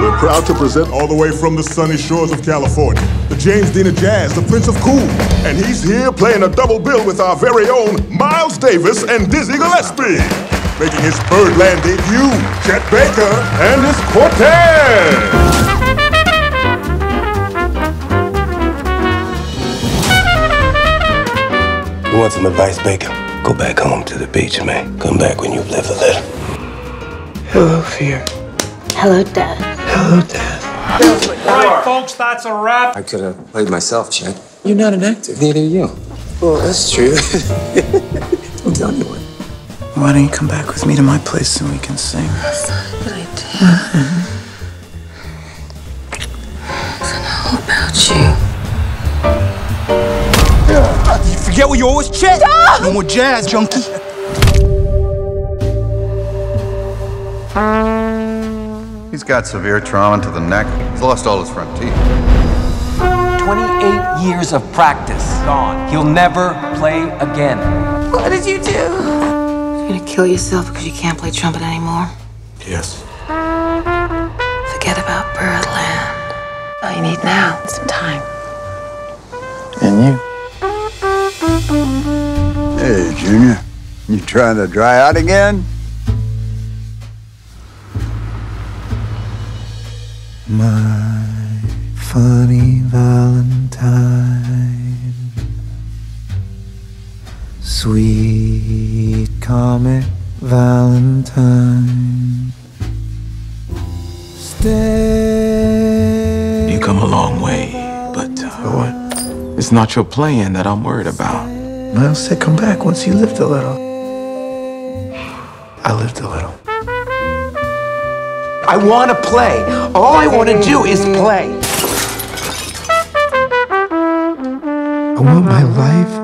We're proud to present all the way from the sunny shores of California, the James Dean of Jazz, the Prince of Cool. And he's here playing a double bill with our very own Miles Davis and Dizzy Gillespie. Making his Birdland debut, Chet Baker and his quartet. You want some advice, Baker? Go back home to the beach, man. Come back when you've lived a little. Hello, fear. Hello, Dad. Hello, death. All right, folks, that's a wrap. I could have played myself, Chet. You're not an actor. Neither are you. Well, that's true. Don't tell anyone. Why don't you come back with me to my place and we can sing? Good idea. How about you? You forget where you always chat. No more jazz, junkie. He's got severe trauma to the neck. He's lost all his front teeth. 28 years of practice gone. He'll never play again. What did you do? You're gonna kill yourself because you can't play trumpet anymore? Yes. Forget about Birdland. All you need now is some time. And you? Hey, Junior. You trying to dry out again? My funny Valentine. Sweet comic Valentine. Stay. You come a long way, but uh, what? It's not your playing that I'm worried about. Miles said come back once you lived a little. I lived a little. I want to play. All I want to do is play. I want my life